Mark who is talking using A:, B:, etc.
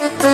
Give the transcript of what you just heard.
A: Bye.